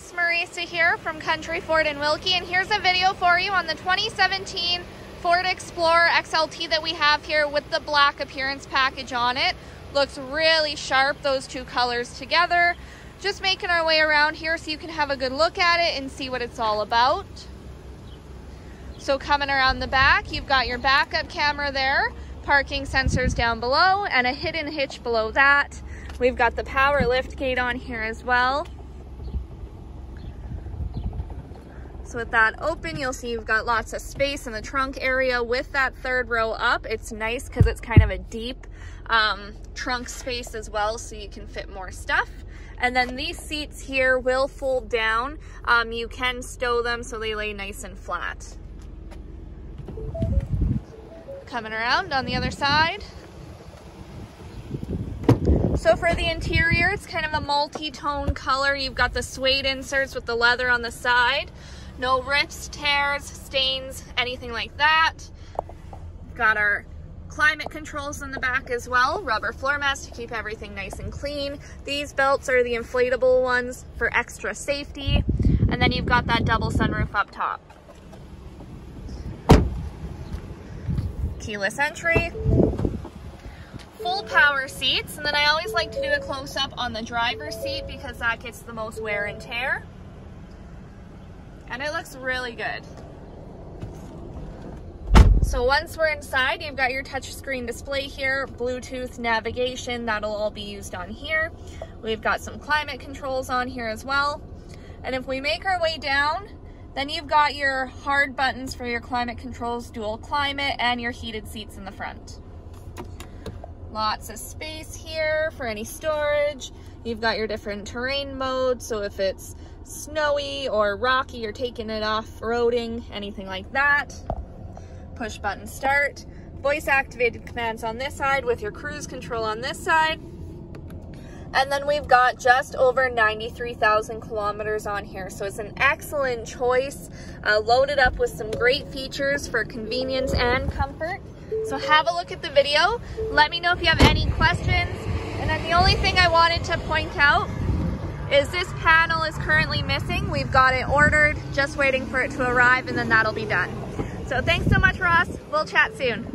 Ross, Marisa here from Country Ford and Wilkie, and here's a video for you on the 2017 Ford Explorer XLT that we have here with the black appearance package on it. Looks really sharp, those two colors together. Just making our way around here so you can have a good look at it and see what it's all about. So coming around the back, you've got your backup camera there, parking sensors down below, and a hidden hitch below that. We've got the power lift gate on here as well. So with that open, you'll see you've got lots of space in the trunk area with that third row up. It's nice because it's kind of a deep um, trunk space as well, so you can fit more stuff. And then these seats here will fold down. Um, you can stow them so they lay nice and flat. Coming around on the other side. So for the interior, it's kind of a multi-tone color. You've got the suede inserts with the leather on the side. No rips, tears, stains, anything like that. Got our climate controls in the back as well. Rubber floor mats to keep everything nice and clean. These belts are the inflatable ones for extra safety. And then you've got that double sunroof up top. Keyless entry. Full power seats. And then I always like to do a close up on the driver's seat because that gets the most wear and tear and it looks really good. So once we're inside, you've got your touchscreen display here, Bluetooth navigation, that'll all be used on here. We've got some climate controls on here as well. And if we make our way down, then you've got your hard buttons for your climate controls, dual climate, and your heated seats in the front. Lots of space here for any storage. You've got your different terrain modes, so if it's snowy or rocky, you're taking it off-roading, anything like that. Push button start. Voice activated commands on this side with your cruise control on this side. And then we've got just over 93,000 kilometers on here. So it's an excellent choice, uh, loaded up with some great features for convenience and comfort. So have a look at the video. Let me know if you have any questions. And then the only thing I wanted to point out is this panel is currently missing. We've got it ordered, just waiting for it to arrive and then that'll be done. So thanks so much, Ross. We'll chat soon.